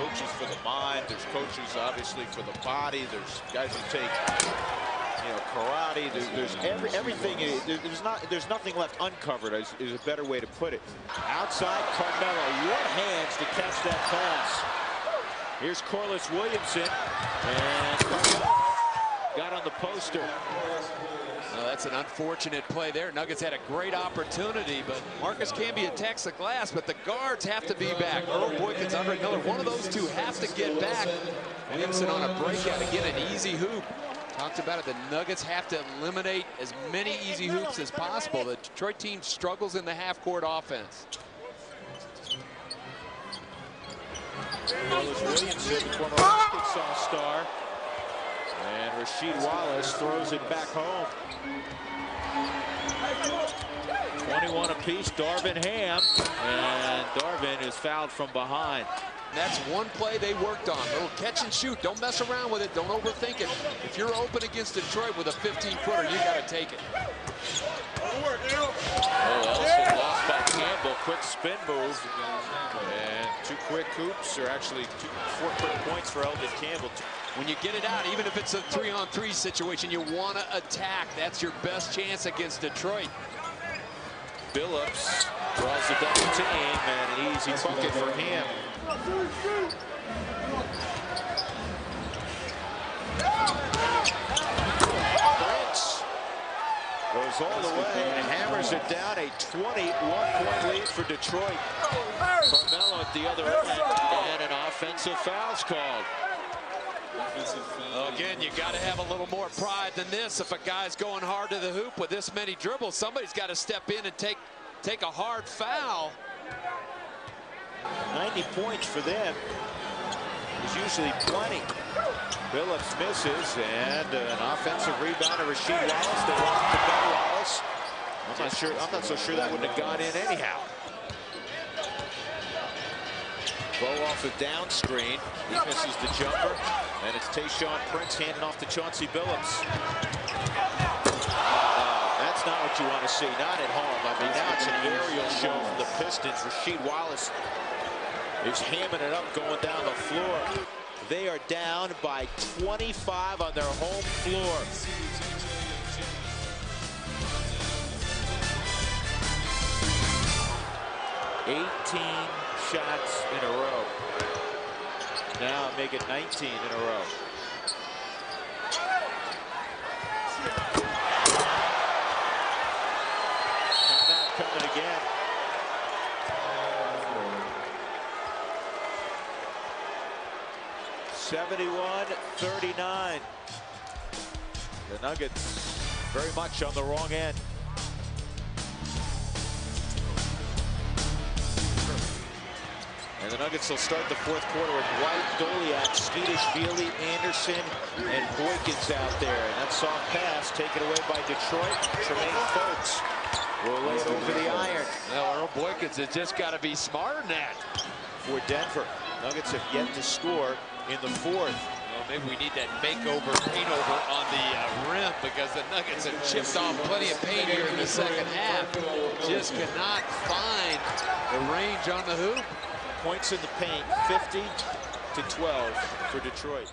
coaches for the mind. There's coaches, obviously, for the body. There's guys who take, you know, karate. There's, there's every everything. Eh, there's not. There's nothing left uncovered. Is, is a better way to put it. Outside, Carmelo. What hands to catch that pass. Here's Corliss Williamson, and Carmelo got on the poster. Well, that's an unfortunate play there. Nuggets had a great opportunity, but Marcus Camby attacks the glass, but the guards have to be back. Earl Boykins, Andre Miller, one of those two have to get back. Williamson on a breakout, again, an easy hoop. Talked about it, the Nuggets have to eliminate as many easy hoops as possible. The Detroit team struggles in the half-court offense. Williamson, former Arkansas star. Rasheed Wallace throws it back home. 21 apiece, Darvin Ham. And Darvin is fouled from behind. That's one play they worked on. Little catch and shoot. Don't mess around with it. Don't overthink it. If you're open against Detroit with a 15-footer, you got to take it. Oh, Elson lost by Campbell. Quick spin move. And two quick hoops, or actually two, four quick points for Elden Campbell. When you get it out, even if it's a three-on-three situation, you want to attack. That's your best chance against Detroit. Billups draws the double team, and an easy bucket for him. Prince goes all the way and hammers it down. A 21-point lead for Detroit. Carmelo at the other end, and an offensive foul's called. Again, you got to have a little more pride than this. If a guy's going hard to the hoop with this many dribbles, somebody's got to step in and take take a hard foul. 90 points for them is usually plenty. Billups misses, and uh, an offensive rebound to Rasheed Wallace. They want to go Wallace. I'm not sure. I'm not so sure that wouldn't have gone in anyhow. Bow off the down screen. He misses the jumper. And it's Tayshaun Prince handing off to Chauncey Billups. Uh, that's not what you want to see. Not at home. I mean, now it's an aerial show from the Pistons. Rasheed Wallace is hamming it up going down the floor. They are down by 25 on their home floor. Eighteen shots in a row. Now make it 19 in a row. Timeout coming again. Seventy-one, thirty-nine. The Nuggets very much on the wrong end. And the Nuggets will start the fourth quarter with White, Doleac, Tskitishvili, Andersen, and Boykins out there. And that soft pass taken away by Detroit. Tremaine Fowlkes will lay it over the iron. Now, Earl Boykins has just got to be smarter than that. For Denver, Nuggets have yet to score in the fourth. Well, maybe we need that makeover, paint over on the uh, rim because the Nuggets have chipped off plenty of paint here in the second half. Just cannot find the range on the hoop points in the paint, 50 to 12 for Detroit.